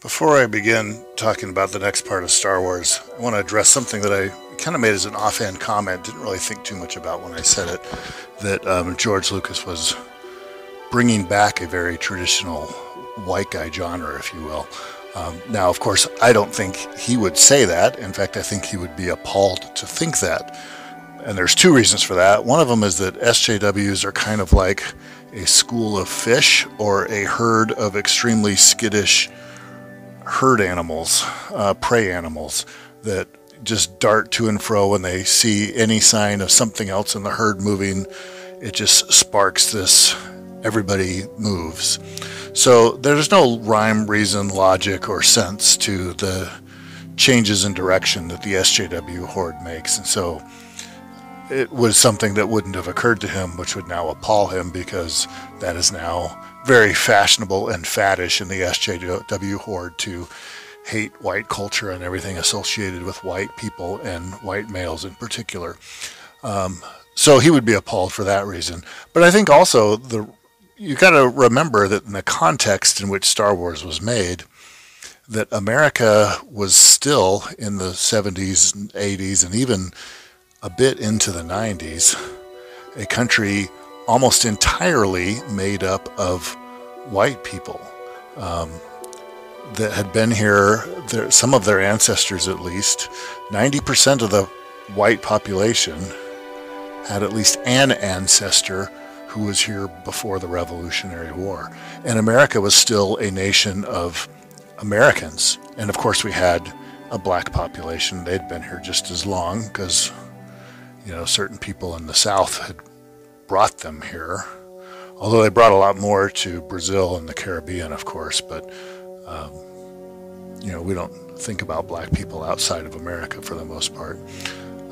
Before I begin talking about the next part of Star Wars, I want to address something that I kind of made as an offhand comment, didn't really think too much about when I said it, that um, George Lucas was bringing back a very traditional white guy genre, if you will. Um, now, of course, I don't think he would say that. In fact, I think he would be appalled to think that. And there's two reasons for that. One of them is that SJWs are kind of like a school of fish or a herd of extremely skittish herd animals, uh, prey animals that just dart to and fro when they see any sign of something else in the herd moving. It just sparks this everybody moves. So there's no rhyme, reason, logic, or sense to the changes in direction that the SJW horde makes. And so it was something that wouldn't have occurred to him, which would now appall him because that is now very fashionable and faddish in the SJW horde to hate white culture and everything associated with white people and white males in particular. Um, so he would be appalled for that reason. But I think also the you got to remember that in the context in which Star Wars was made, that America was still in the 70s and 80s and even a bit into the 90s a country almost entirely made up of white people um, that had been here, their, some of their ancestors at least. 90% of the white population had at least an ancestor who was here before the Revolutionary War. And America was still a nation of Americans. And of course, we had a black population. They'd been here just as long because, you know, certain people in the South had brought them here. Although they brought a lot more to Brazil and the Caribbean, of course, but, um, you know, we don't think about black people outside of America for the most part.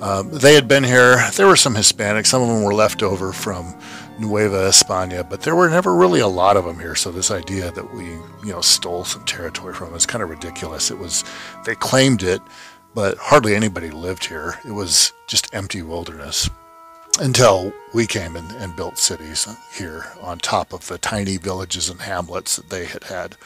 Um, they had been here. There were some Hispanics. Some of them were left over from Nueva España, but there were never really a lot of them here. So this idea that we, you know, stole some territory from is kind of ridiculous. It was, they claimed it, but hardly anybody lived here. It was just empty wilderness until we came and, and built cities here on top of the tiny villages and hamlets that they had had.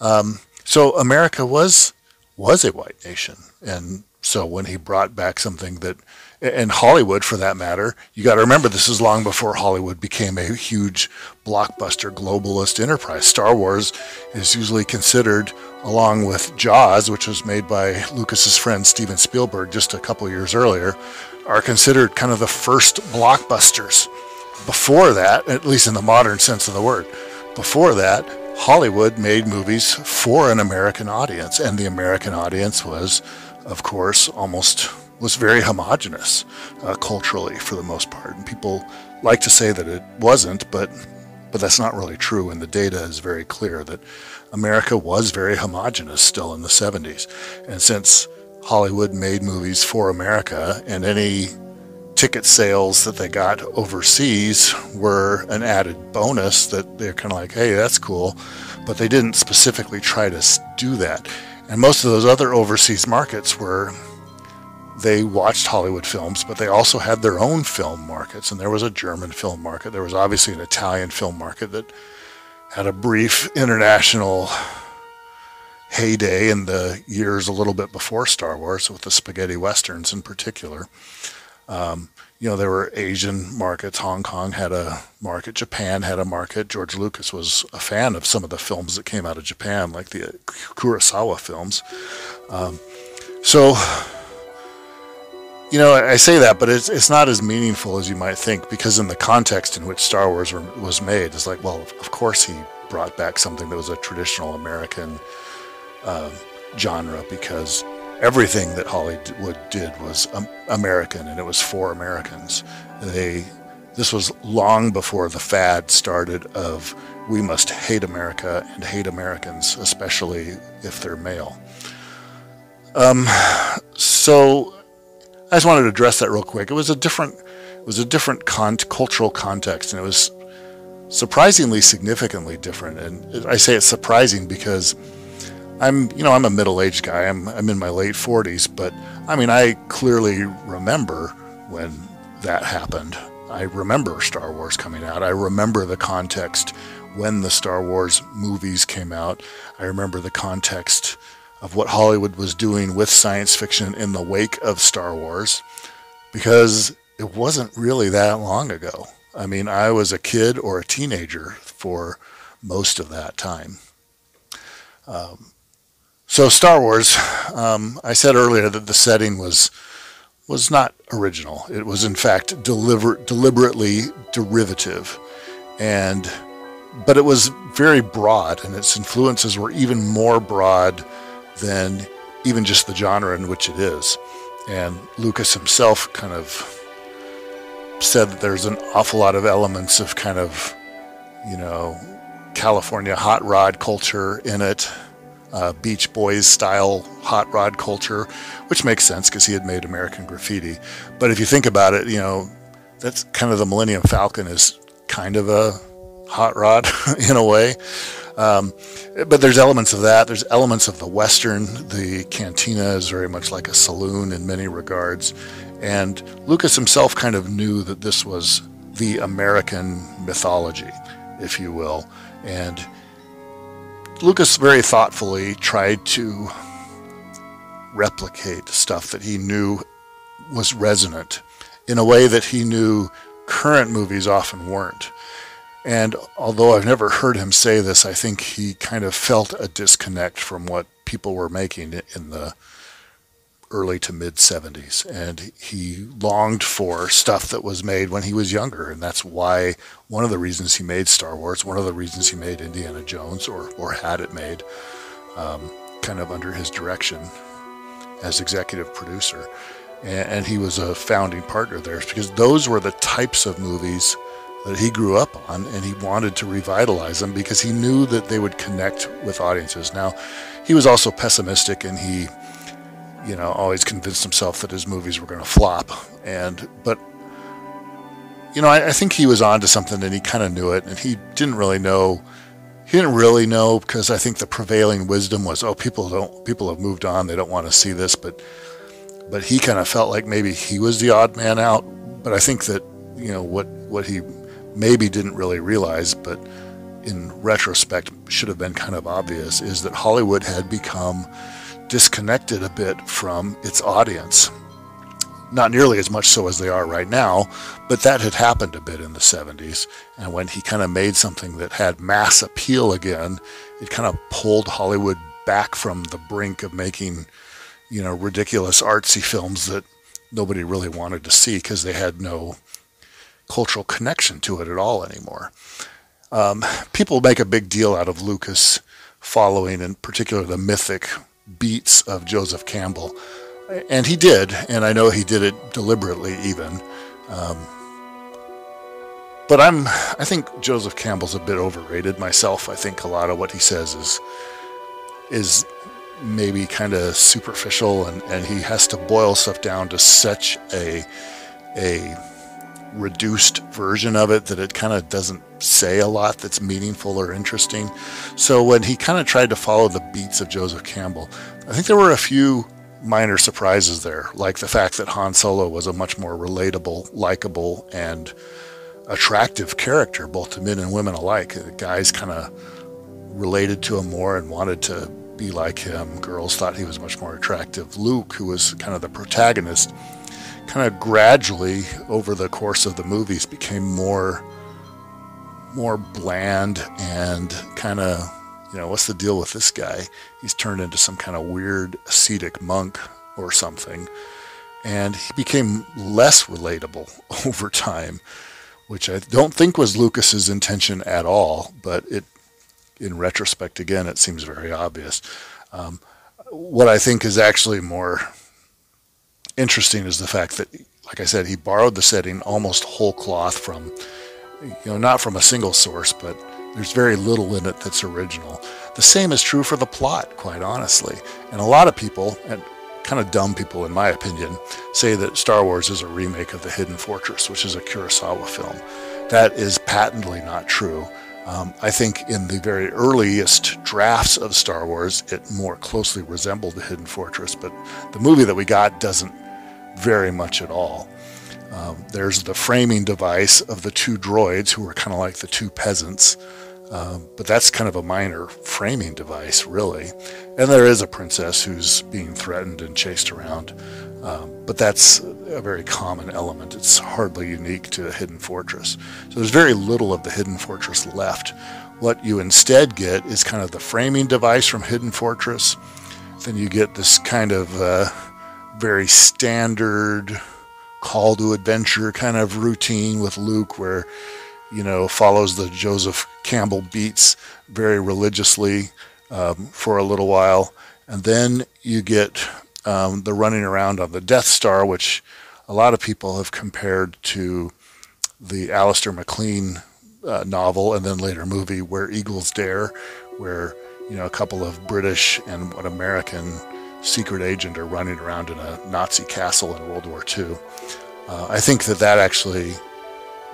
Um, so America was was a white nation, and so when he brought back something that, and Hollywood for that matter, you got to remember this is long before Hollywood became a huge blockbuster globalist enterprise. Star Wars is usually considered, along with Jaws, which was made by Lucas's friend Steven Spielberg just a couple years earlier, are considered kind of the first blockbusters. Before that, at least in the modern sense of the word, before that, Hollywood made movies for an American audience, and the American audience was, of course, almost was very homogenous uh, culturally for the most part. And people like to say that it wasn't, but but that's not really true. And the data is very clear that America was very homogenous still in the 70s. And since Hollywood made movies for America, and any ticket sales that they got overseas were an added bonus that they're kind of like, hey, that's cool. But they didn't specifically try to do that. And most of those other overseas markets were they watched Hollywood films, but they also had their own film markets. And there was a German film market. There was obviously an Italian film market that had a brief international heyday in the years a little bit before Star Wars with the spaghetti westerns in particular. Um, you know, there were Asian markets. Hong Kong had a market. Japan had a market. George Lucas was a fan of some of the films that came out of Japan, like the Kurosawa films. Um, so, you know, I say that, but it's, it's not as meaningful as you might think because in the context in which Star Wars were, was made, it's like, well, of course he brought back something that was a traditional American uh, genre because everything that Hollywood did was American and it was for Americans. They this was long before the fad started of we must hate America and hate Americans, especially if they're male. Um, so I just wanted to address that real quick. It was a different it was a different con- cultural context, and it was surprisingly significantly different. And I say it's surprising because I'm, you know, I'm a middle-aged guy. I'm, I'm in my late 40s, but I mean, I clearly remember when that happened. I remember Star Wars coming out. I remember the context when the Star Wars movies came out. I remember the context of what Hollywood was doing with science fiction in the wake of Star Wars because it wasn't really that long ago. I mean, I was a kid or a teenager for most of that time. Um, so Star Wars, um, I said earlier that the setting was was not original. It was in fact deliver, deliberately derivative, and but it was very broad, and its influences were even more broad than even just the genre in which it is. And Lucas himself kind of said that there's an awful lot of elements of kind of, you know, California hot rod culture in it, uh, Beach Boys style hot rod culture, which makes sense because he had made American Graffiti. But if you think about it, you know, that's kind of the Millennium Falcon is kind of a hot rod in a way. Um, but there's elements of that. There's elements of the Western. The cantina is very much like a saloon in many regards. And Lucas himself kind of knew that this was the American mythology, if you will. And Lucas very thoughtfully tried to replicate stuff that he knew was resonant in a way that he knew current movies often weren't. And although I've never heard him say this, I think he kind of felt a disconnect from what people were making in the early to mid 70s. And he longed for stuff that was made when he was younger. And that's why one of the reasons he made Star Wars, one of the reasons he made Indiana Jones or, or had it made um, kind of under his direction as executive producer. And, and he was a founding partner there because those were the types of movies that he grew up on and he wanted to revitalize them because he knew that they would connect with audiences. Now, he was also pessimistic and he, you know, always convinced himself that his movies were going to flop. And, but, you know, I, I think he was onto something and he kind of knew it and he didn't really know. He didn't really know because I think the prevailing wisdom was, oh, people don't, people have moved on. They don't want to see this. But, but he kind of felt like maybe he was the odd man out. But I think that, you know, what, what he maybe didn't really realize, but in retrospect should have been kind of obvious, is that Hollywood had become disconnected a bit from its audience. Not nearly as much so as they are right now, but that had happened a bit in the 70s. And when he kind of made something that had mass appeal again, it kind of pulled Hollywood back from the brink of making, you know, ridiculous artsy films that nobody really wanted to see because they had no cultural connection to it at all anymore. Um, people make a big deal out of Lucas following, in particular, the mythic beats of Joseph Campbell. And he did, and I know he did it deliberately even. Um, but I'm, I think Joseph Campbell's a bit overrated myself. I think a lot of what he says is, is maybe kind of superficial, and, and he has to boil stuff down to such a, a reduced version of it that it kind of doesn't say a lot that's meaningful or interesting. So when he kind of tried to follow the beats of Joseph Campbell, I think there were a few minor surprises there, like the fact that Han Solo was a much more relatable, likable, and attractive character, both to men and women alike. The guys kind of related to him more and wanted to be like him. Girls thought he was much more attractive. Luke, who was kind of the protagonist, kind of gradually over the course of the movies became more more bland and kind of you know what's the deal with this guy? He's turned into some kind of weird ascetic monk or something. And he became less relatable over time which i don't think was lucas's intention at all but it in retrospect again it seems very obvious. Um, what i think is actually more interesting is the fact that, like I said, he borrowed the setting almost whole cloth from, you know, not from a single source, but there's very little in it that's original. The same is true for the plot, quite honestly. And a lot of people, and kind of dumb people in my opinion, say that Star Wars is a remake of The Hidden Fortress, which is a Kurosawa film. That is patently not true. Um, I think in the very earliest drafts of Star Wars, it more closely resembled The Hidden Fortress, but the movie that we got doesn't very much at all. Um, there's the framing device of the two droids who are kind of like the two peasants Um, but that's kind of a minor framing device, really. And there is a princess who's being threatened and chased around. Um, but that's a very common element. It's hardly unique to hidden fortress. So there's very little of the hidden fortress left. What you instead get is kind of the framing device from Hidden Fortress. Then you get this kind of uh, very standard call to adventure kind of routine with Luke where you know, follows the Joseph Campbell beats very religiously um, for a little while. And then you get um, the running around on the Death Star, which a lot of people have compared to the Alistair MacLean uh, novel and then later movie Where Eagles Dare, where, you know, a couple of British and an American secret agent are running around in a Nazi castle in World War II. Uh, I think that that actually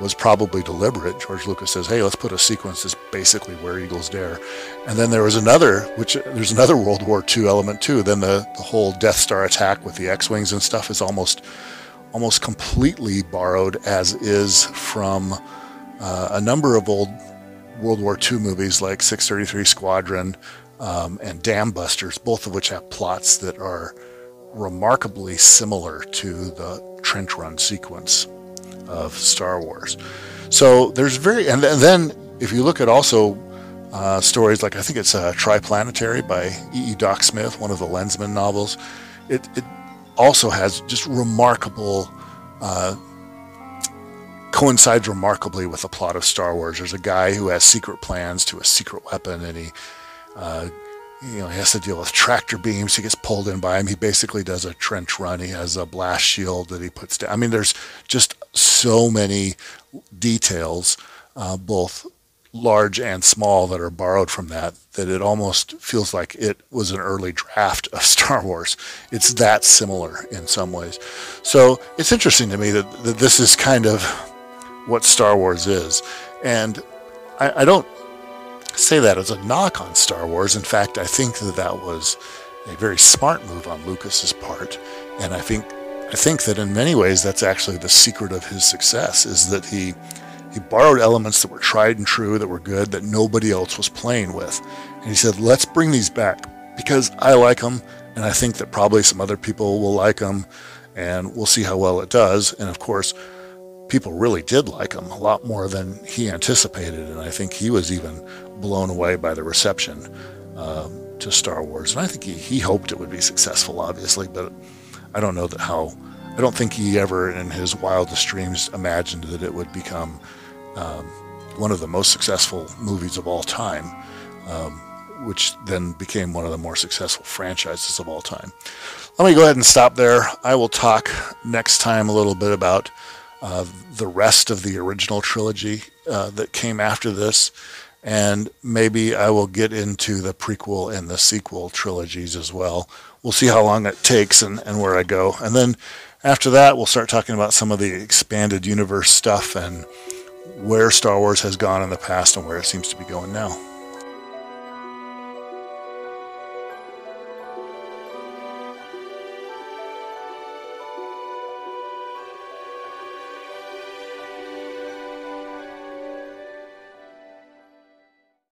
was probably deliberate. George Lucas says, "Hey, let's put a sequence that's basically where eagles dare," and then there was another, which there's another World War II element too. Then the, the whole Death Star attack with the X-wings and stuff is almost almost completely borrowed, as is from uh, a number of old World War II movies like 633 Squadron um, and Dam Busters, both of which have plots that are remarkably similar to the trench run sequence of Star Wars. So there's very, and, then if you look at also uh, stories like I think it's uh, Triplanetary by E. E. Doc Smith, one of the Lensman novels, it, it also has just remarkable, uh, coincides remarkably with the plot of Star Wars. There's a guy who has secret plans to a secret weapon and he uh, you know, he has to deal with tractor beams. He gets pulled in by him. He basically does a trench run. He has a blast shield that he puts down. I mean, there's just so many details, uh, both large and small, that are borrowed from that, that it almost feels like it was an early draft of Star Wars. It's that similar in some ways. So it's interesting to me that, that this is kind of what Star Wars is. And I, I don't say that as a knock on Star Wars. In fact, I think that that was a very smart move on Lucas's part, and I think I think that in many ways that's actually the secret of his success is that he he borrowed elements that were tried and true, that were good, that nobody else was playing with, and he said, "Let's bring these back because I like them, and I think that probably some other people will like them, and we'll see how well it does." And of course people really did like him a lot more than he anticipated, and I think he was even blown away by the reception um, to Star Wars. And I think he, he hoped it would be successful, obviously, but I don't know that how. I don't think he ever, in his wildest dreams, imagined that it would become um, one of the most successful movies of all time, um, which then became one of the more successful franchises of all time. Let me go ahead and stop there. I will talk next time a little bit about uh, the rest of the original trilogy uh, that came after this. And maybe I will get into the prequel and the sequel trilogies as well. We'll see how long it takes and, and where I go. And then after that, we'll start talking about some of the expanded universe stuff and where Star Wars has gone in the past and where it seems to be going now.